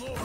More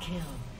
Kill.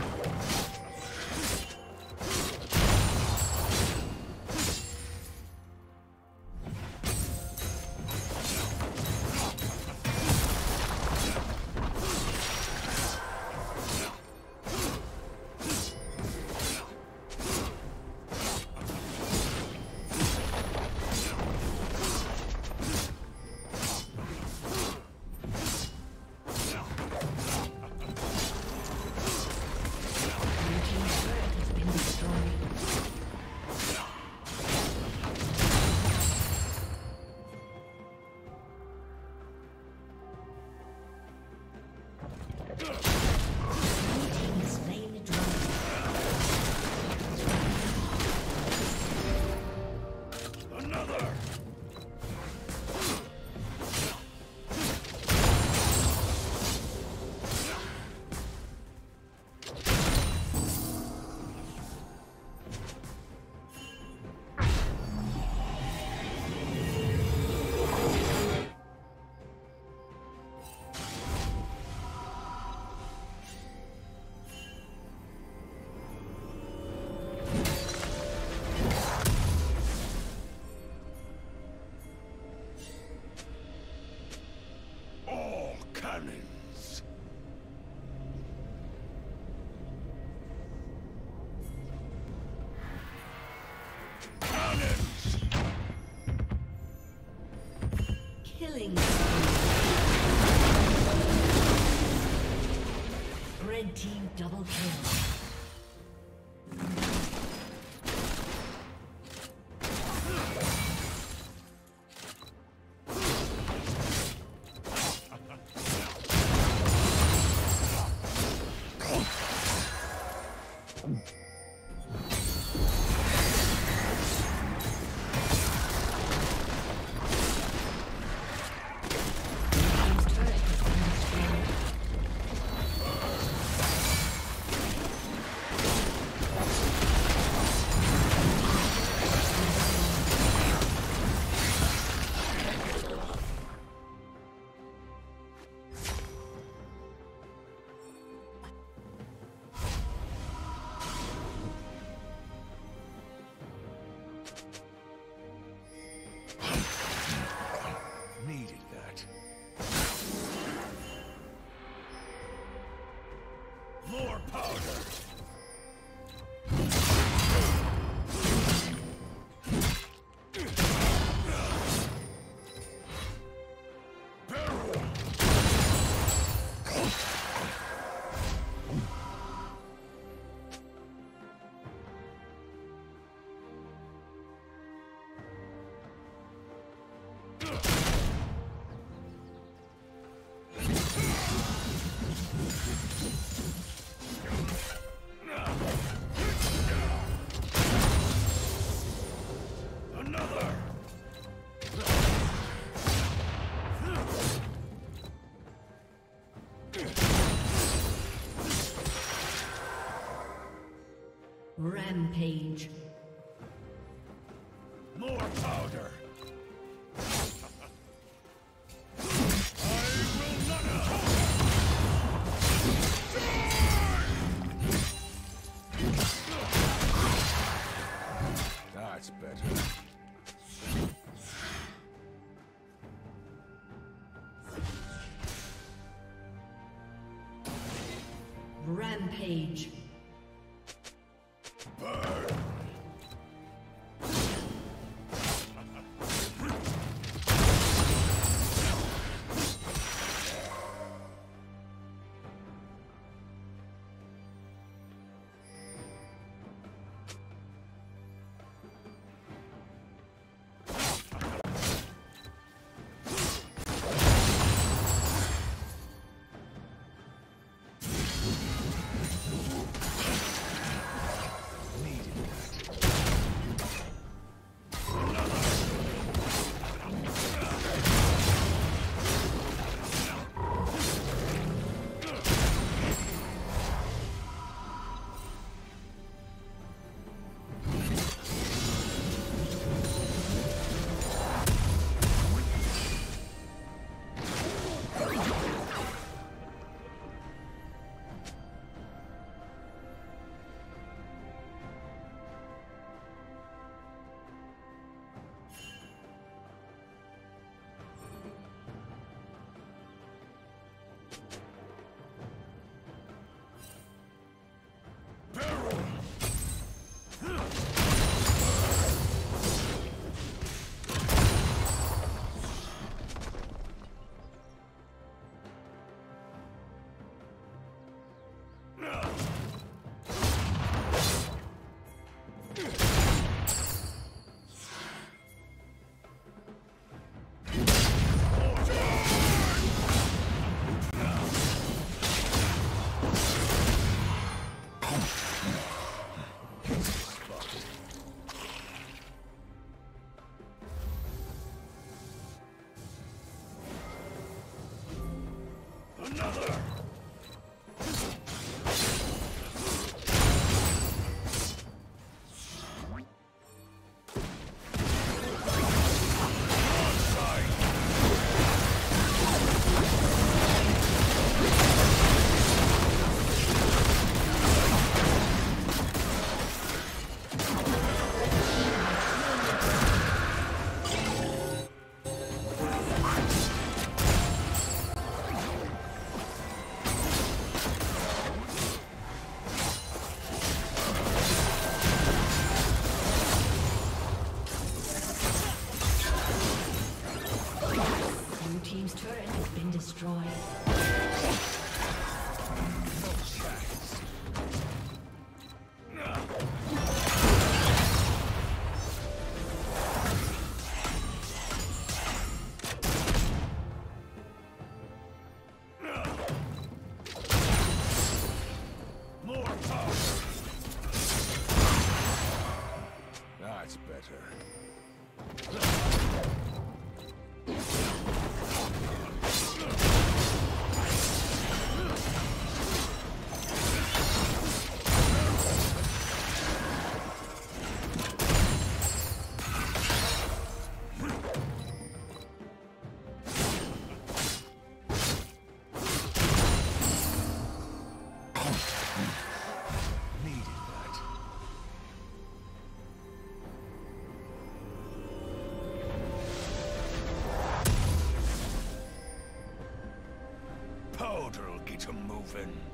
Killing. Rampage. More powder! I will not That's better. Rampage. 'Em moving.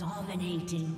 Dominating.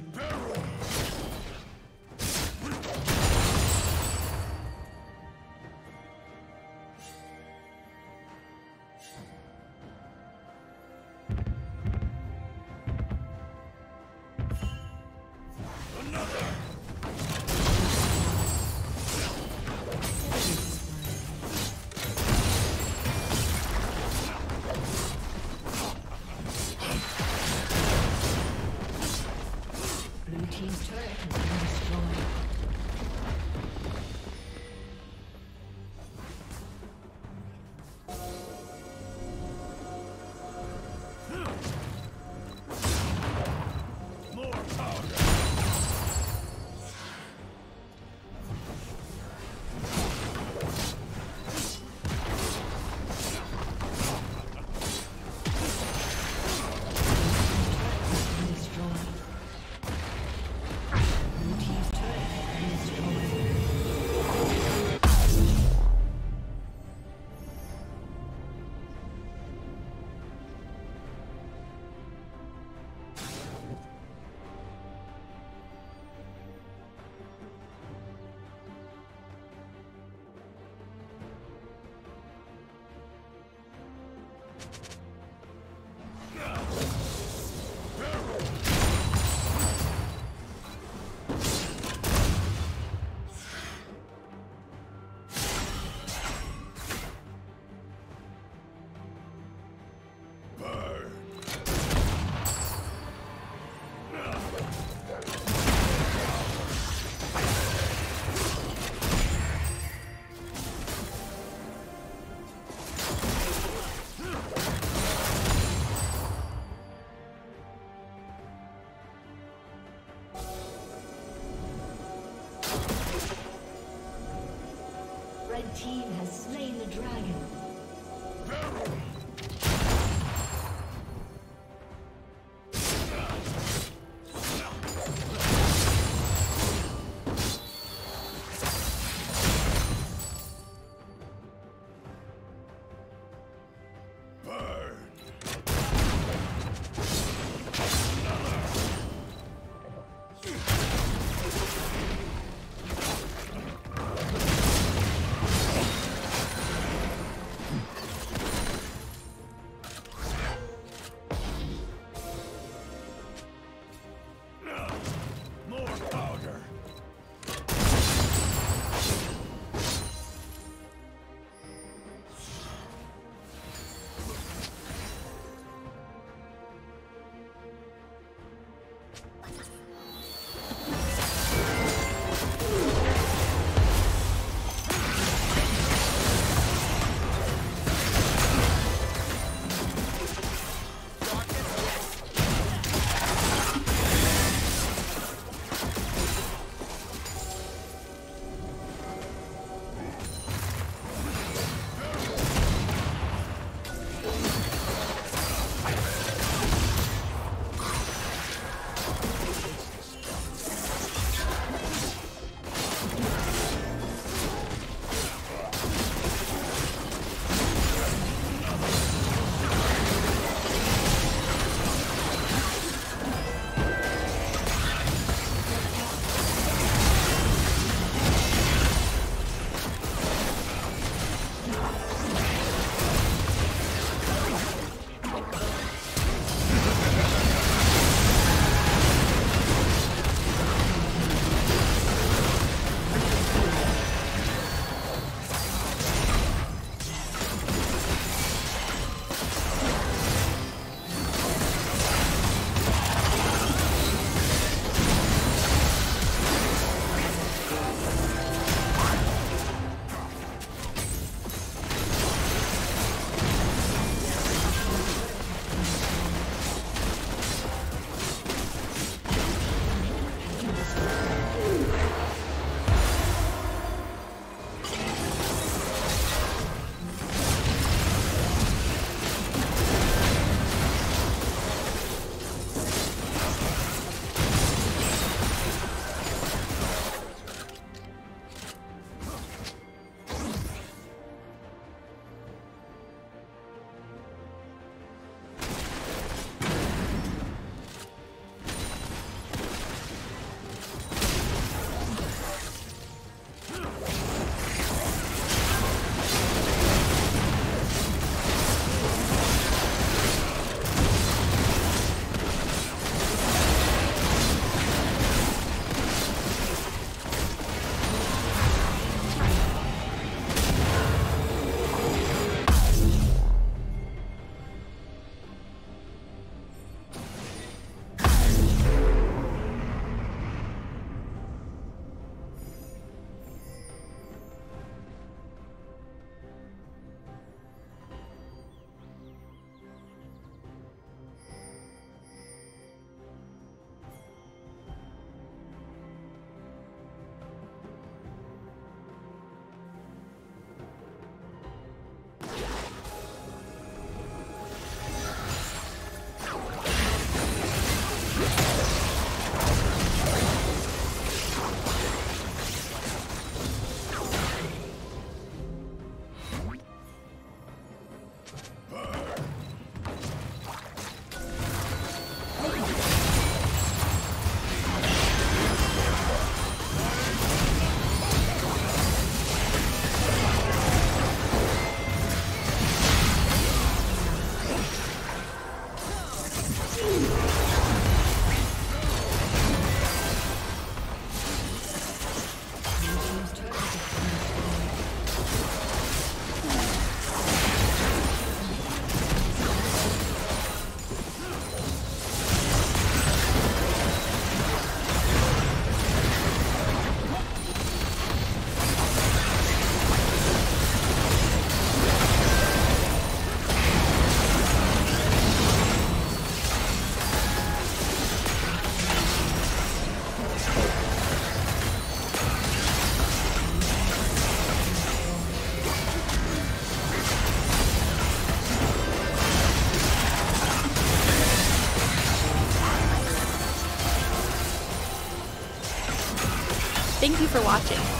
You for watching.